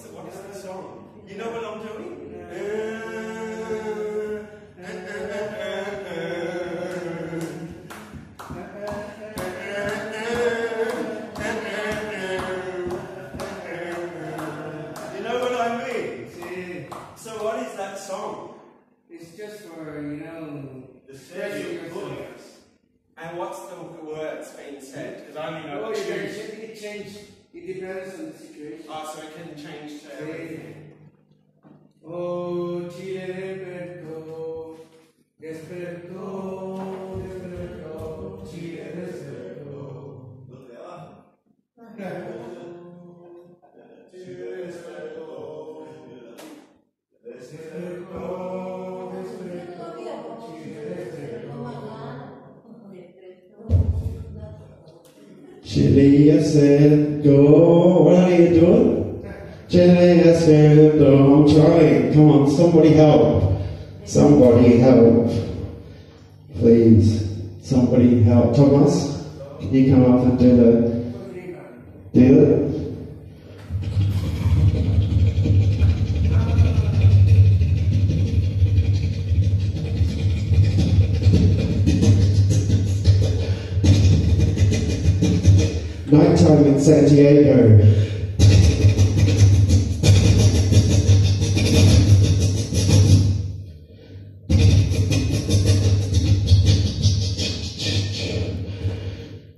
the, what is the song? You know what I'm doing? You know what I mean? So what is that song? it's just for, you know, The expressing city of yourself. Bullies. And what's the words being said? Because I only know Oh, you it change. It depends on the situation. Oh, so it can change to everything. Oh, said, go. What are you doing? Chile, I said, go. I'm trying. Come on, somebody help. Somebody help. Please. Somebody help. Thomas, can you come up and do the, do it? Nighttime in San Diego.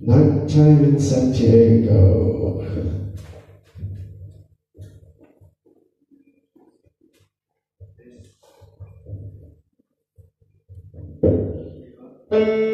Nighttime in San Diego. La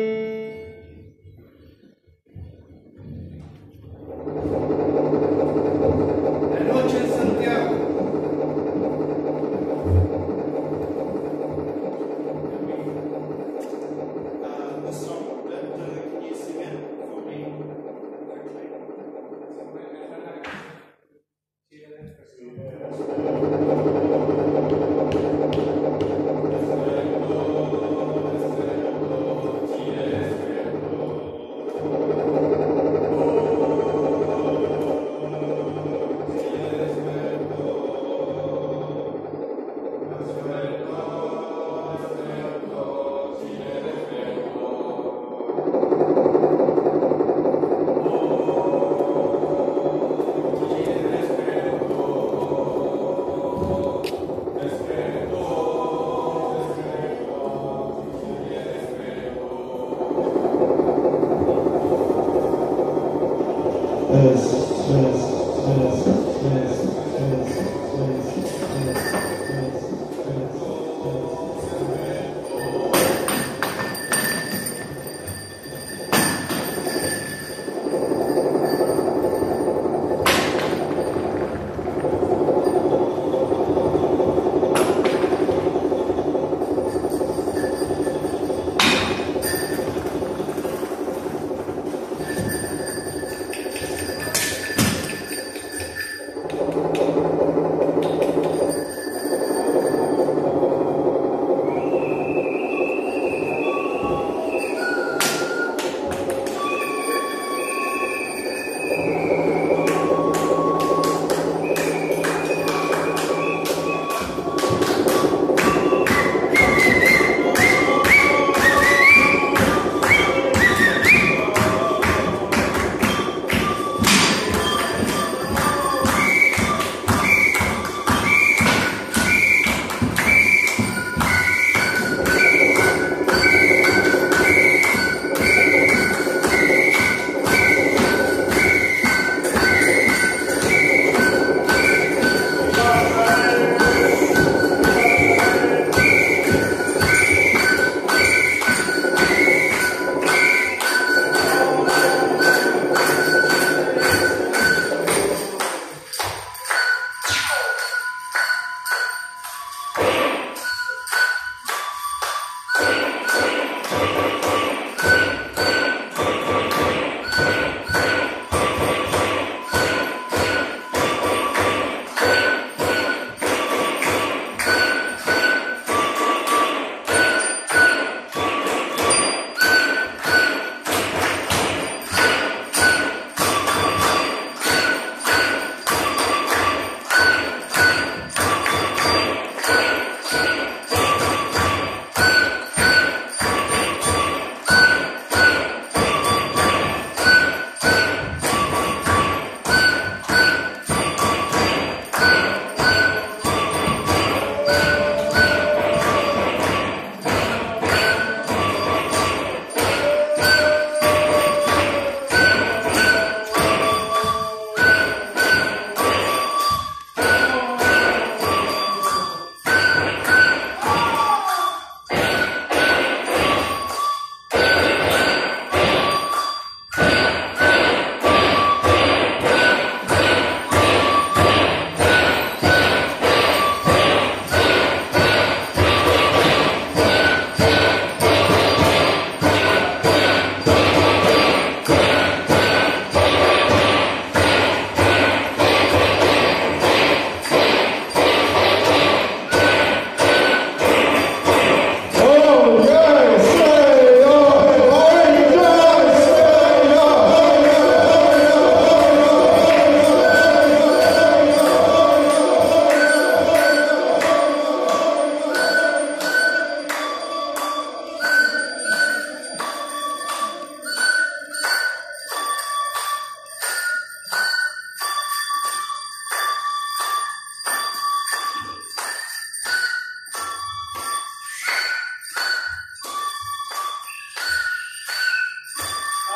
beleza, beleza.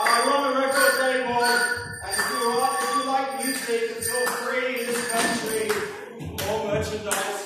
I run a record label. And if you, if you like music, it's all free in this country. All merchandise.